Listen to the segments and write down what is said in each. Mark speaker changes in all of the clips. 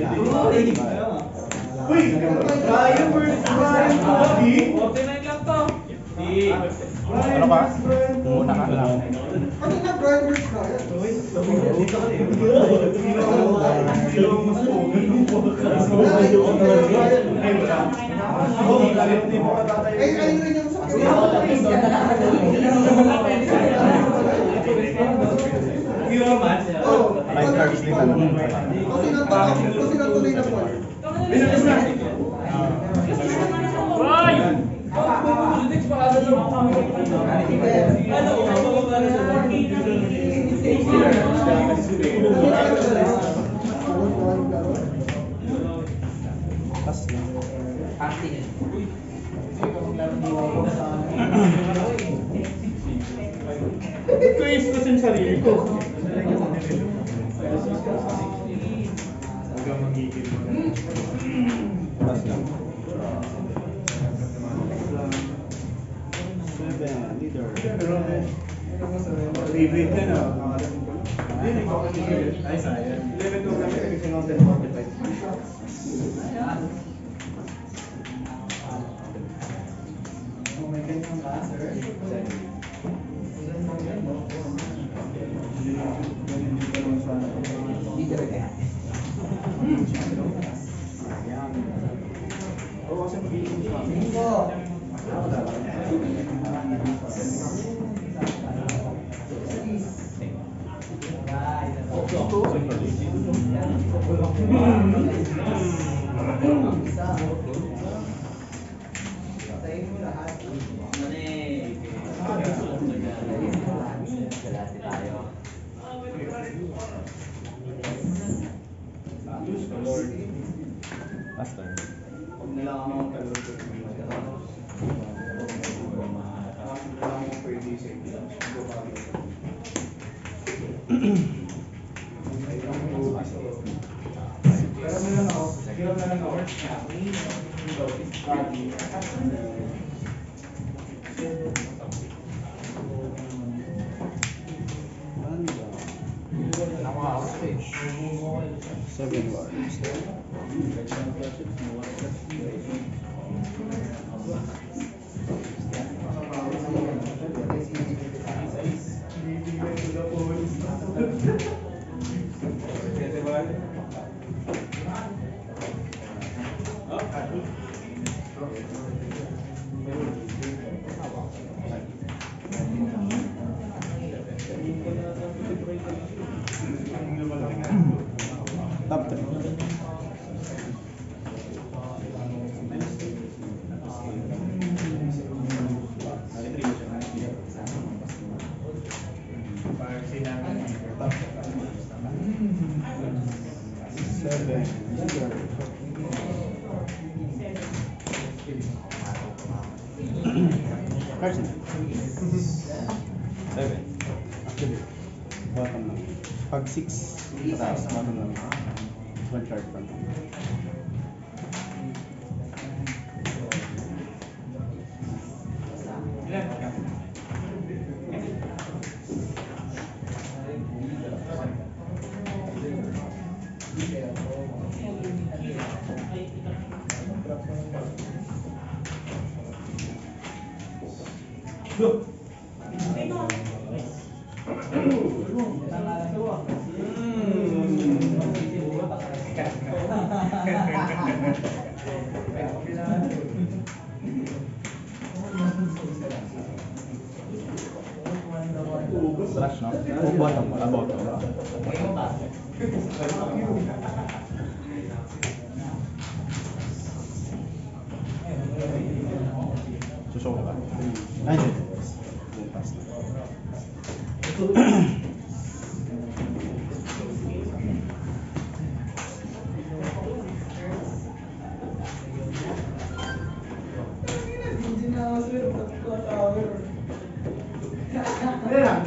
Speaker 1: Uy, Brian versus Brian Cody.
Speaker 2: 49 lang to.
Speaker 3: Ano ba? Muna ka lang.
Speaker 4: Kanina Brian versus Brian. Eh, ayun rin yung sa
Speaker 1: Yung naman.
Speaker 4: Oh,
Speaker 3: Five cards din ano.
Speaker 4: Kasi natuloy, kasi natuloy na po.
Speaker 1: Binulis na.
Speaker 2: Mga Ano, mababa na siya.
Speaker 3: Tapos
Speaker 1: Ko sa sarili ko.
Speaker 3: Tapos lang. Seven, leader.
Speaker 1: Favorite ka na.
Speaker 3: Chegou por hoje.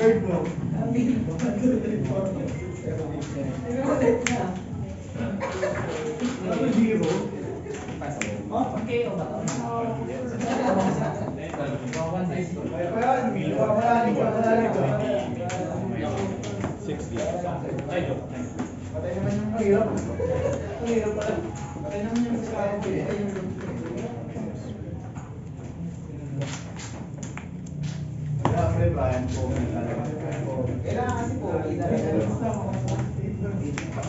Speaker 1: Ano lang, third mo. Ano zero? Kaya pa yan, Milo. Wala, wala, wala, wala.
Speaker 3: Sixty.
Speaker 1: Patay naman yung
Speaker 2: hirap. Ang hirap pala. Kaya naman yung sa akin, ay yung
Speaker 3: Siyempre, Brian po.
Speaker 2: Kailangan kasi po,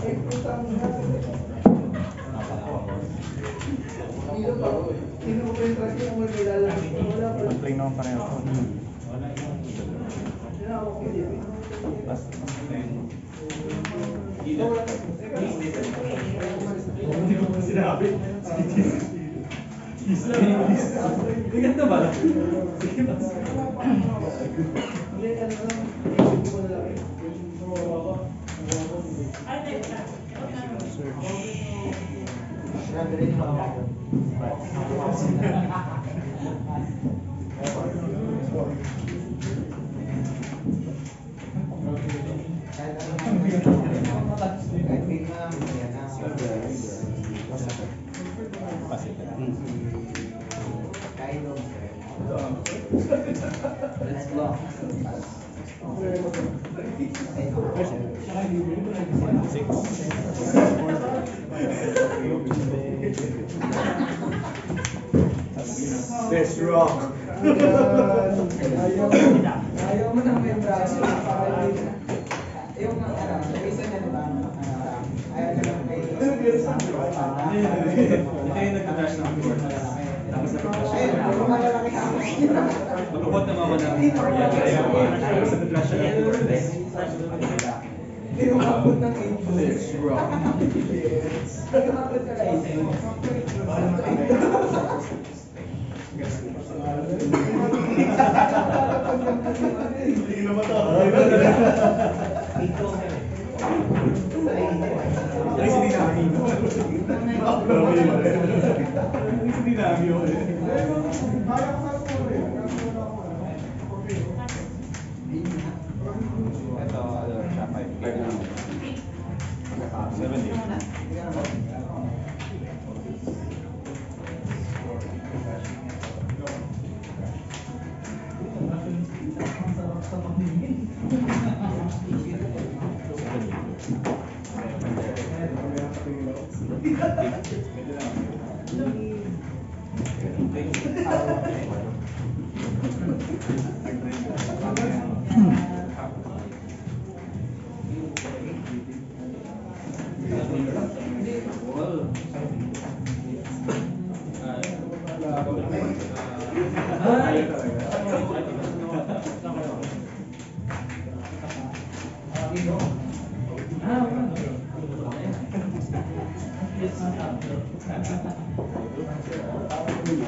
Speaker 2: Ay, putang ina. Ang hirap ba? Sino ko pa yung track yung may kilala? Wala pa.
Speaker 3: Mag-play naman pareho to.
Speaker 2: Sino ako kilip?
Speaker 3: Pas.
Speaker 1: Hindi ko pa sinabi. Ganda ba? Sige ba?
Speaker 2: Hindi, ano lang. Hindi ko na lang.
Speaker 3: Pas
Speaker 1: Best rock.
Speaker 2: Ayaw, ayaw mo nang may braso. Yung ano, isa na diba? Ayaw ka lang may...
Speaker 1: Ito yung nagka-dash ng board. Tapos nagka-dash
Speaker 2: yung malalaki ako.
Speaker 1: Malubot na mawala. Tapos nagka-dash siya ng board.
Speaker 2: Hindi mo makabot ng 8
Speaker 1: Best rock.
Speaker 2: Hindi mo makabot ka lang.
Speaker 3: Hindi na ba
Speaker 1: Ay,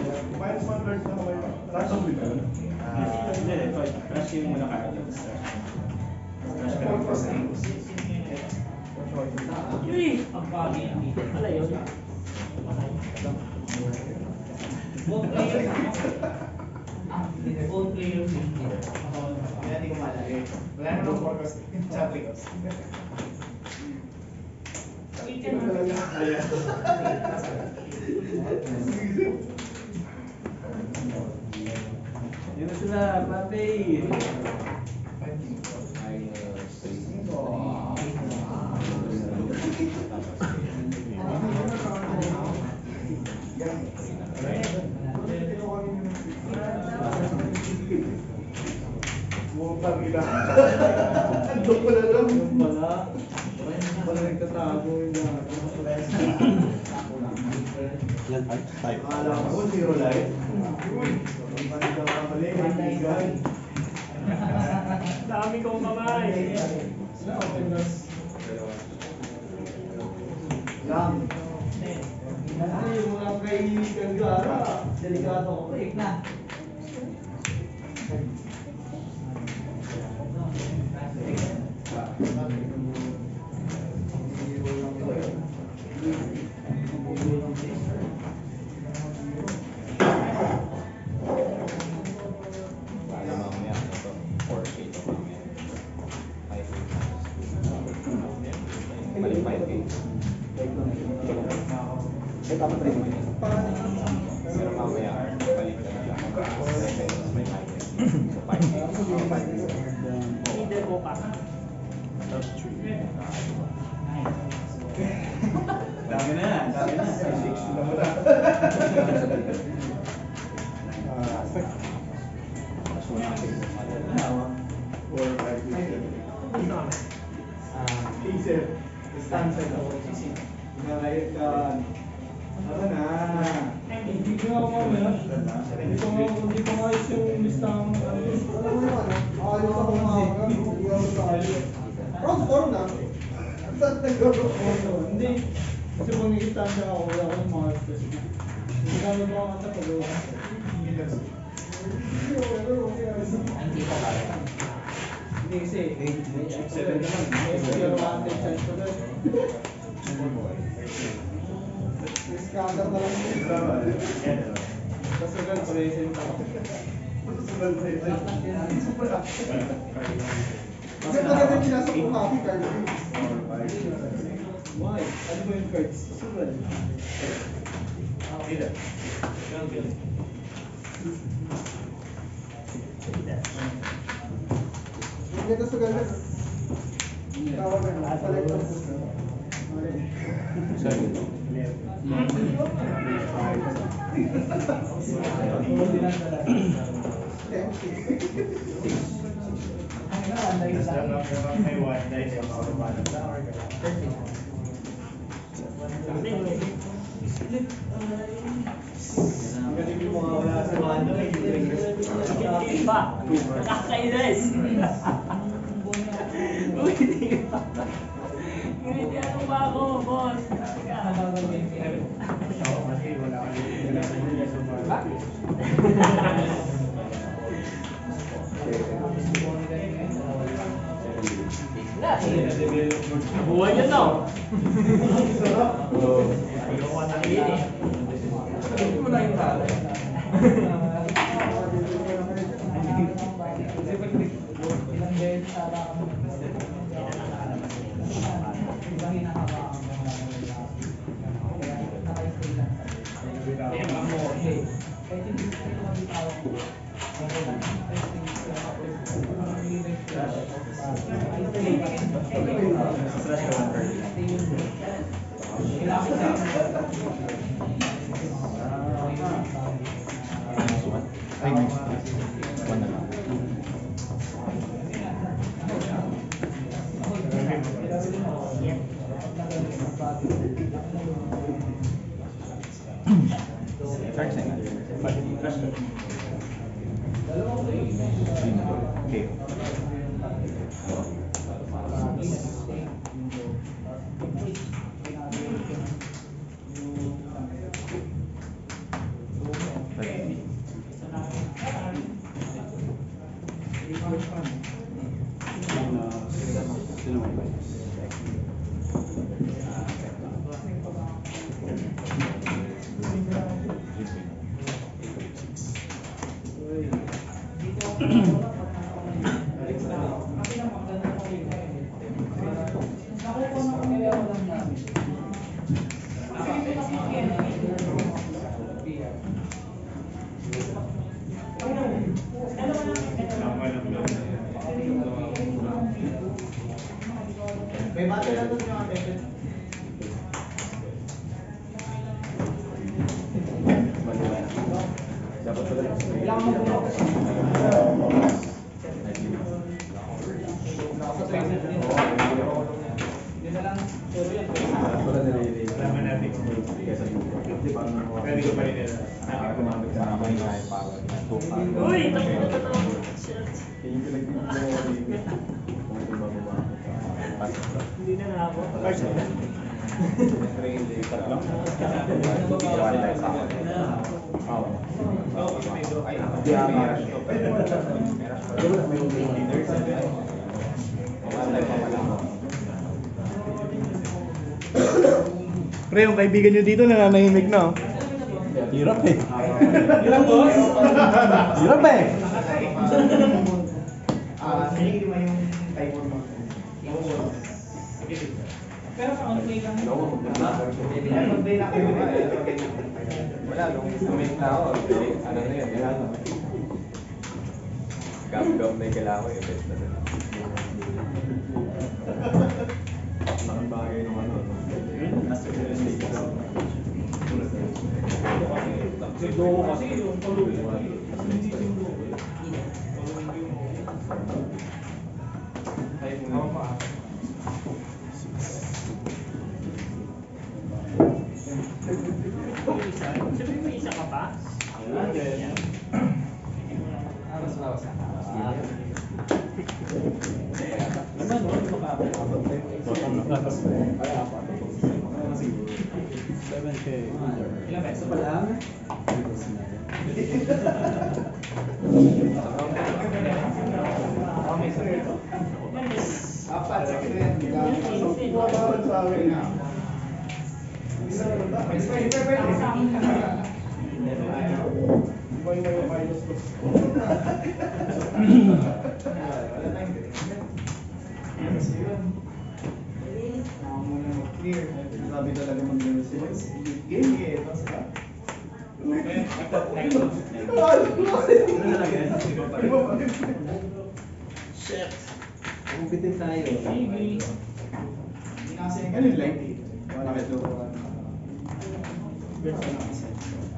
Speaker 5: Minus one third na kayo. Rush of the
Speaker 1: Ah, Hindi, ito. Crush yung muna ka. Crush ka lang first name.
Speaker 6: Ang bagay ang dito. Ano yun? Both players. Both players.
Speaker 1: Kaya hindi ko maalala. Wala naman focus. Chat Yun na sila, Pati.
Speaker 5: Bumapag ila. Doon pala lang.
Speaker 1: Wala.
Speaker 5: Wala nagtatago yung
Speaker 3: Yan, five. Five.
Speaker 5: Akala ko, zero life.
Speaker 6: Dami kong kamay.
Speaker 5: Lang.
Speaker 2: Kasi yung mga kaibigan ka, delikado ko. Break na.
Speaker 3: five. Then four.
Speaker 6: Middle mo pa.
Speaker 3: Plus three. Nine.
Speaker 2: Dami na, dami na.
Speaker 1: Six na mo na.
Speaker 7: साल जमा हो गया
Speaker 1: हो मार्च पे
Speaker 4: निकाल लो आता कर लो जैसे इसका
Speaker 1: आंसर बस अगर super
Speaker 7: Why?
Speaker 6: I'm going to Super. Here. Don't get
Speaker 1: it. Let us go. Thank you. Pak. Ini
Speaker 6: Buhay niya daw.
Speaker 1: Ginawa na rin eh.
Speaker 7: Hindi mo na yung
Speaker 5: tali. Thank you. Amen.
Speaker 1: Pre, yung kaibigan nyo dito nananahimik na. oh.
Speaker 5: Hirap eh.
Speaker 7: Hirap boss.
Speaker 5: Hirap eh.
Speaker 7: Pero
Speaker 4: sa on-play lang.
Speaker 5: Wala, lumit na ako. Ano na yun? Gam-gam na yung kailangan ko, event na rin. Laking bagay ng ano, no?
Speaker 2: Nasa realistic ko.
Speaker 7: Yung doho kasi, yung paluwi. Hindi yung doho. Paluwi
Speaker 5: yung doho.
Speaker 6: Kaya mo na. pa. Sabi mo isa ka pa? Ano? Yan.
Speaker 4: Aras lawas na.
Speaker 7: Naman, no? Hindi makakapit.
Speaker 4: Ilang peso pa lang? Apat sa kanya.
Speaker 1: Bumabaran sa akin na.
Speaker 4: Pwede, pwede, pwede.
Speaker 1: May Sabi talaga mag-game sila. Game eh, tapos ka.
Speaker 4: Shit. Umpitin tayo.
Speaker 6: Maybe.
Speaker 1: Hindi na kasi ganun lang. Wala ka doon.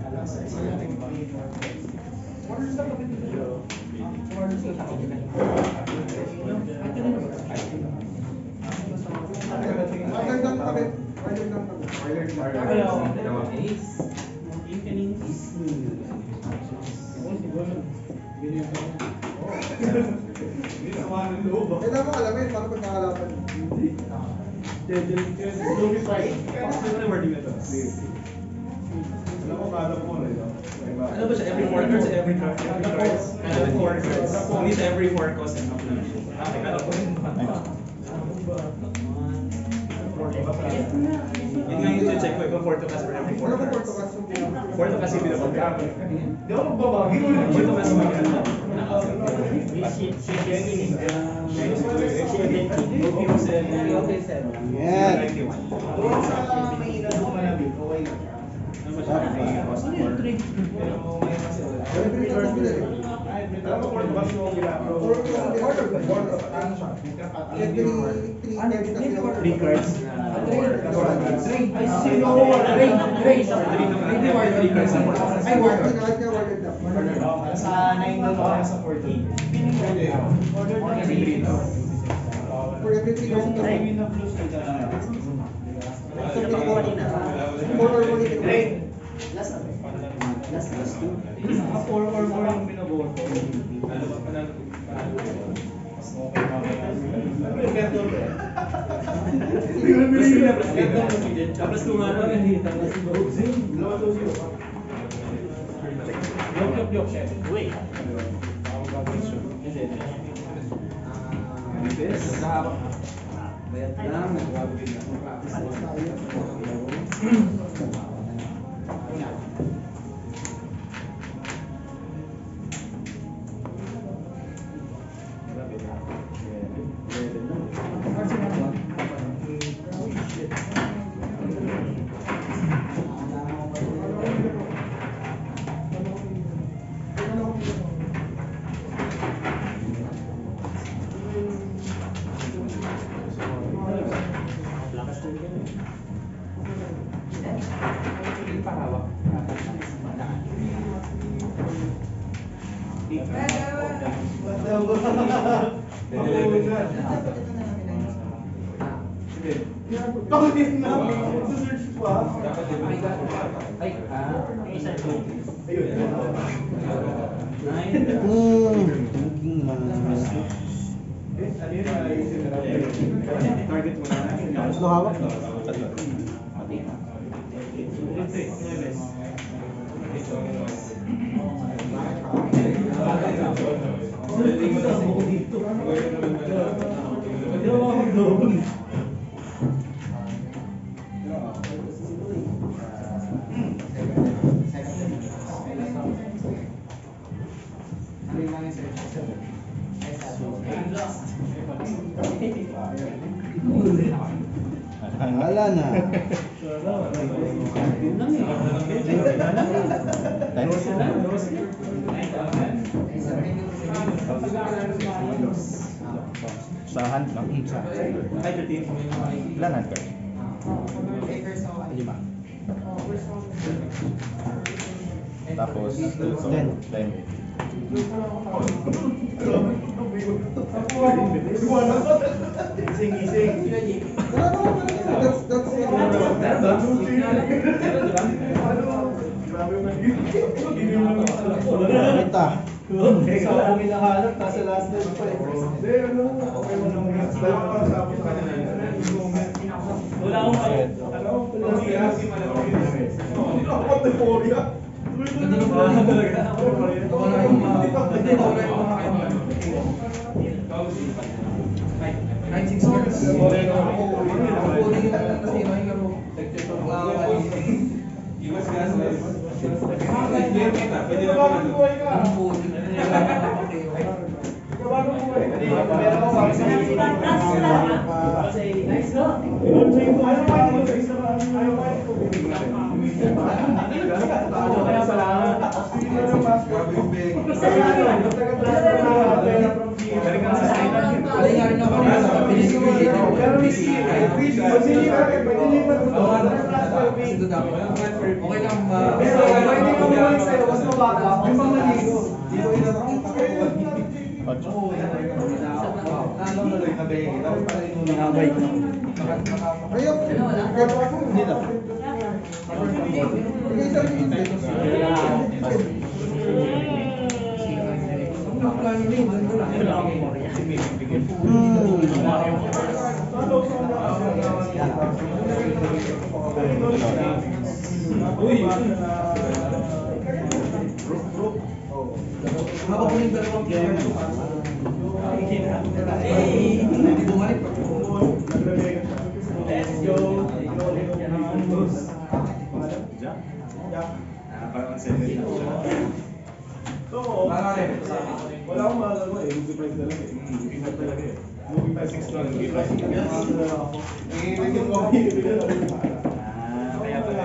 Speaker 1: Alas 6. Alas 6.
Speaker 4: Kailangan mo alamin para pagkakalaban.
Speaker 1: Loob is right. wording na to? Alam mo, po na ito.
Speaker 5: Ano ba siya? Every four cards? Every card? Every cards? Every four cards. Only sa every four cost and up lang. Ah, lang po. Yun nga yung check ko. Ikaw four to cast for every four
Speaker 4: Ano ba
Speaker 5: cards.
Speaker 4: Portugal?
Speaker 5: Four to cast yung pinapagkama.
Speaker 1: Hindi ako magbabagi.
Speaker 5: Four to cast yung magkano.
Speaker 4: Yan.
Speaker 1: Doon sa may inano malabit, okay lang.
Speaker 5: Ano ba siya? May cost for...
Speaker 1: Pero may kasi wala.
Speaker 4: Pero ko din.
Speaker 1: Alam mo.
Speaker 4: Order ko. Order. Ano siya? Every three cards na pinag-order.
Speaker 5: Three cards.
Speaker 4: Ay,
Speaker 1: sino?
Speaker 4: Ray, Ray.
Speaker 5: Three cards na more.
Speaker 4: Ay, word. Na.
Speaker 1: Sa 9 doon ako sa 14. Pwede.
Speaker 5: Every three daw.
Speaker 4: For every three cards.
Speaker 1: Ay, win na plus na dyan.
Speaker 4: So, pinag-order na. Four or more yung
Speaker 1: Ray.
Speaker 4: Last na. Last, last two.
Speaker 1: Ah, 4 or more ang binoboto.
Speaker 5: Ano ba? Panalo.
Speaker 1: Mas okay pa kaya. Ano yung ganito?
Speaker 5: Plus two na, na. Nga lang.
Speaker 1: Dalawa to zero.
Speaker 7: Yok, yok, yok, chef.
Speaker 6: Wait.
Speaker 4: Yes. Bayad lang.
Speaker 6: Lakas
Speaker 1: Bakit na? Search pa.
Speaker 4: Ay, ah.
Speaker 1: Ayun. Yun? Ayusin na lang.
Speaker 5: Target mo na.
Speaker 4: Gusto hawak?
Speaker 5: Tatlo.
Speaker 4: Ano yung mga search?
Speaker 3: Wala na. Sa hand lang. Sa
Speaker 5: Ay, 13.
Speaker 3: Ilan hand card?
Speaker 4: Lima.
Speaker 6: Tapos, 10. 10.
Speaker 1: Gising, gising.
Speaker 4: That's, that's it.
Speaker 1: Grabe yung nag-gigil. Mo sa
Speaker 4: ako hinahanap, nasa last day pa eh.
Speaker 1: Hindi, ano, okay mo naman yan. Dalawa pa sa akin sa kanila.
Speaker 8: Wala akong bayad.
Speaker 1: Ano? Pilipinas, malamang yun. Oo, Hindi ako
Speaker 7: talaga. Yung mga... Hindi. Ako din yung kasi may laro.
Speaker 9: Iwas gas, guys.
Speaker 1: Pwede na ba sa isa ba? Hindi.
Speaker 7: Okay lang ba?
Speaker 4: Pero pwede ko naman sa'yo, mas mababa. Yung pang naligo.
Speaker 7: Niya, ganda lang. Habang yung dalawang player ko, eh, hindi bumalik.
Speaker 8: Let's go.
Speaker 1: So, wala akong magagawa eh. Movie price na lang eh. Movie price talaga eh. Movie price 6 lang. Movie price 6 lang. Eh, bigyan ko ako. Bigyan ko ako.
Speaker 8: Kaya pala.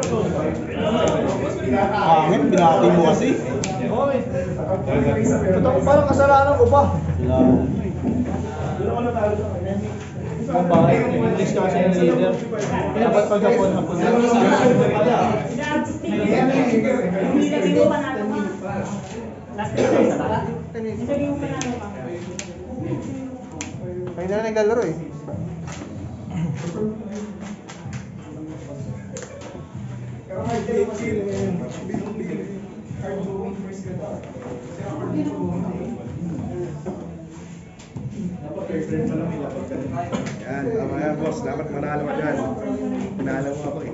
Speaker 1: So, para
Speaker 6: Pangit, binati mo kasi.
Speaker 4: Ito ko parang kasalanan ko pa.
Speaker 6: Kung bakit, English ka kasi yung leader. Dapat pagkapon hapon na.
Speaker 8: Hindi mo panalo ka. Last time sa bala. Hindi mo panalo ka.
Speaker 4: Kaya na naglalaro eh.
Speaker 1: Pero kahit
Speaker 5: Yan, tama yan boss. Dapat manalo ka dyan. Panalo mo ako eh.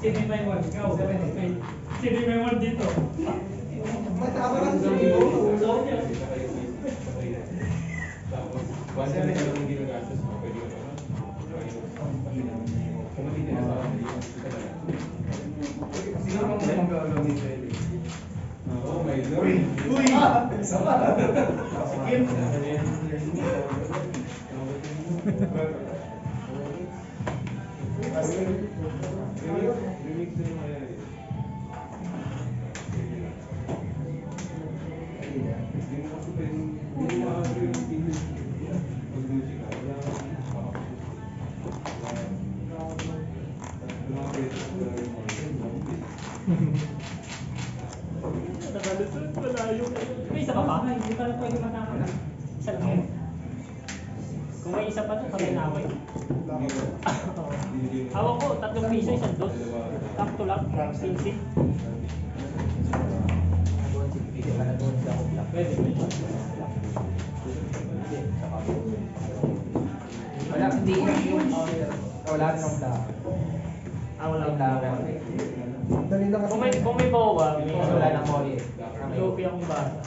Speaker 8: Sino may one? Ikaw. Sino may one dito?
Speaker 4: May tama lang sa iyo.
Speaker 9: Once na lang yung ginagastos mo, pwede ka naman. Kung matitin sa akin,
Speaker 7: Sino bang magagamit sa'yo?
Speaker 9: Oh my Lord.
Speaker 1: Uy! Uy! Sama! Skip!
Speaker 6: Sinsi.
Speaker 9: Pwede.
Speaker 7: Wala, hindi yung wala rin ang black.
Speaker 6: Ah, wala
Speaker 7: Ang
Speaker 6: akong
Speaker 7: black.
Speaker 6: bawa.
Speaker 4: Dali lang kasi.
Speaker 6: Kung may, kung may bawa,
Speaker 7: wala nang mori.
Speaker 6: Lupi akong bata.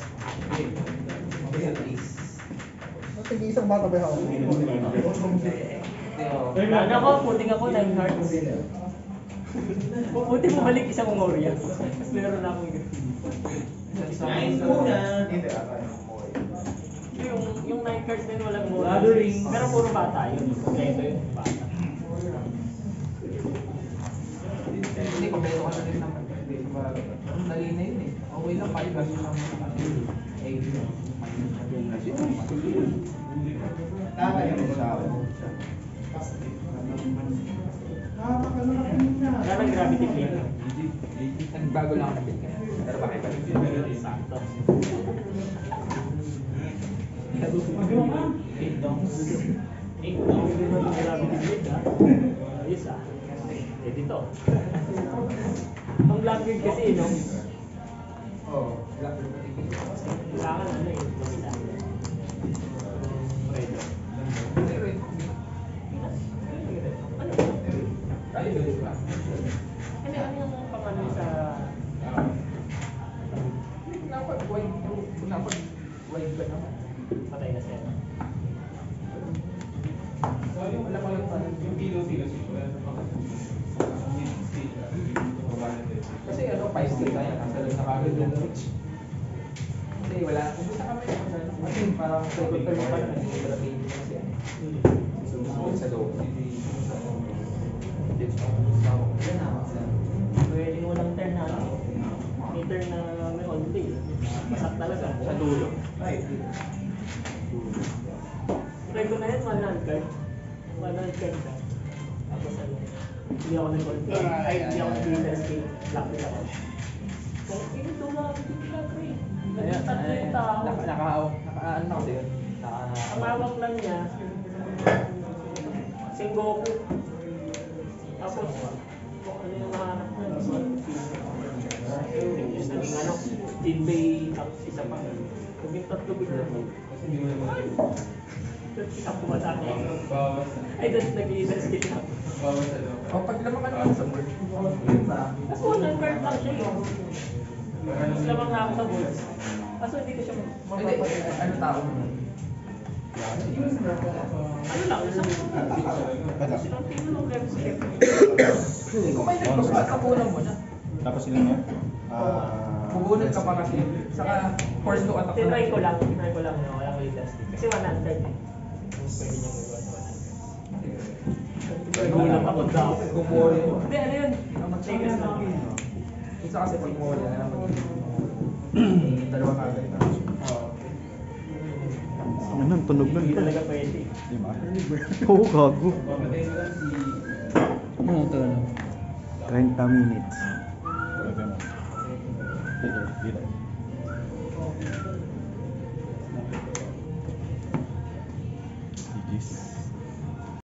Speaker 4: Sige, isang bata ba ako?
Speaker 6: Ano ako, puting ako, nine hearts. Buti bumalik isang Moria. Meron na akong
Speaker 9: Nine muna.
Speaker 7: Hindi, yung
Speaker 6: yung, yung nine cards din walang Moria.
Speaker 9: Gathering.
Speaker 6: Pero puro bata yun. Kompleto yun, bata.
Speaker 7: Hindi, kompleto ka na rin naman. Hindi? Ang dali na yun eh. Okay lang, bago lang mo kasi. Eh, Tama yun sa akin.
Speaker 6: Wala nang gravity plate.
Speaker 7: Nagbago lang ako ng bit kaya. Pero bakit ba?
Speaker 6: Sakto.
Speaker 9: Eight dongs. Eight
Speaker 6: Ang
Speaker 9: dongs.
Speaker 6: gravity plate ha. Ayos ah. Eh dito. Ang blackbeard kasi no,
Speaker 7: Oo. Black
Speaker 6: kailangan ano eh.
Speaker 7: Kasi wala, kung gusto kami, kasi parang second term pa na, pay kasi ano. Susunod sa loob.
Speaker 6: Pwede mo lang turn na. May turn na may on play. Masak talaga.
Speaker 7: Sa dulo.
Speaker 6: Try ko na yan, one hand card. One hand card ka. Tapos ano, hindi ako nag-control. Ay, hindi ako skill. Lock din ako. Pinito na, pinito na, pre. Nagtatlo yung tao.
Speaker 7: Naka, naka, naka, ano kasi yun? Naka,
Speaker 6: lang niya, Sengoku. Tapos, ano yung nahanap niya, yung naging ano, Jinbei, tapos isa pa. Naging tatlo bigla.
Speaker 9: Kasi hindi mo naman
Speaker 6: Ako ba sa akin? Ay, tapos nag-i-either skill ako.
Speaker 9: Bawas sa loob.
Speaker 7: o pag lamang ka naman sa board,
Speaker 6: one hand card lang siya yun. Tapos lamang na ako sa boards. Kaso hindi ko siya
Speaker 7: Hindi,
Speaker 6: mapapagay.
Speaker 7: ano tao mo?
Speaker 6: Ano lang, isang silang ng.
Speaker 7: Kung may nagpapag ka, tapunan mo na.
Speaker 1: Tapos ilan yan?
Speaker 7: Bubunod ka pa kasi. Saka, force to attack
Speaker 6: Tinry ko lang, tinry ko lang yung walang skill. Kasi one hand card eh. Pwede niya magawa sa one hand card. Hindi lang ako daw. Hindi, ano yun? Takers lang.
Speaker 7: Isa kasi pag mo wala na mag dalawa ka agad na.
Speaker 1: Ano nun, tunog nun.
Speaker 6: Hindi talaga pwede.
Speaker 1: Di ba? Oo, gago.
Speaker 3: Ano ito?
Speaker 1: 30 minutes. Pwede mo. Dito, dito.